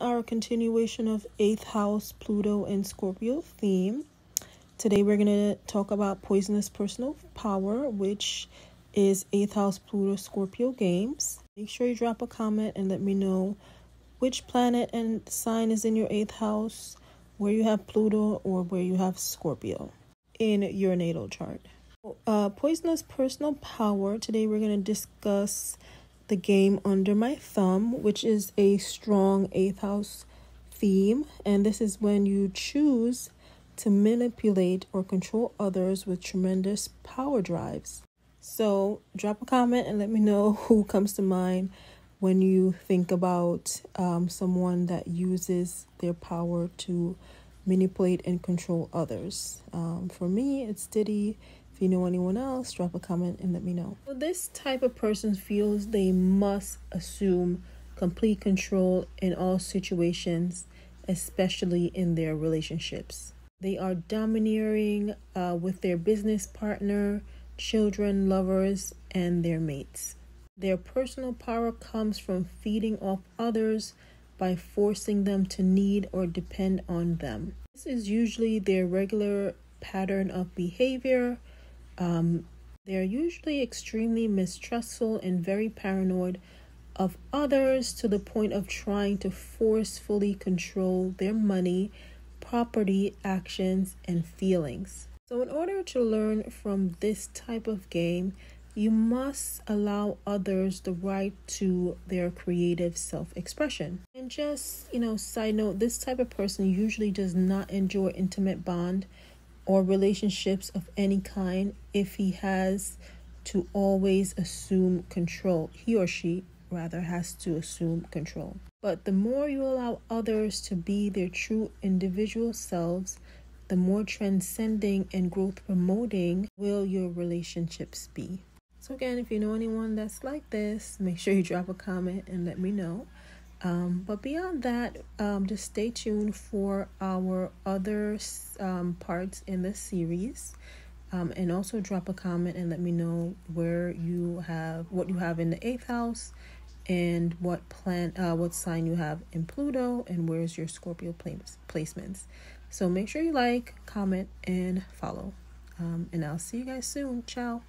our continuation of 8th house Pluto and Scorpio theme. Today we're going to talk about poisonous personal power, which is 8th house Pluto Scorpio games. Make sure you drop a comment and let me know which planet and sign is in your 8th house, where you have Pluto or where you have Scorpio in your natal chart. Uh, poisonous personal power. Today we're going to discuss the game Under My Thumb, which is a strong eighth house theme. And this is when you choose to manipulate or control others with tremendous power drives. So, drop a comment and let me know who comes to mind when you think about um, someone that uses their power to manipulate and control others. Um, for me, it's Diddy if you know anyone else, drop a comment and let me know. This type of person feels they must assume complete control in all situations, especially in their relationships. They are domineering uh, with their business partner, children, lovers, and their mates. Their personal power comes from feeding off others by forcing them to need or depend on them. This is usually their regular pattern of behavior um, they are usually extremely mistrustful and very paranoid of others to the point of trying to forcefully control their money, property, actions, and feelings. So, in order to learn from this type of game, you must allow others the right to their creative self expression. And just, you know, side note, this type of person usually does not enjoy intimate bond or relationships of any kind if he has to always assume control. He or she, rather, has to assume control. But the more you allow others to be their true individual selves, the more transcending and growth promoting will your relationships be. So, again, if you know anyone that's like this, make sure you drop a comment and let me know. Um, but beyond that, um, just stay tuned for our other um, parts in the series. Um, and also drop a comment and let me know where you have what you have in the eighth house and what plan uh, what sign you have in Pluto and where's your Scorpio placements. So make sure you like, comment, and follow. Um, and I'll see you guys soon. Ciao.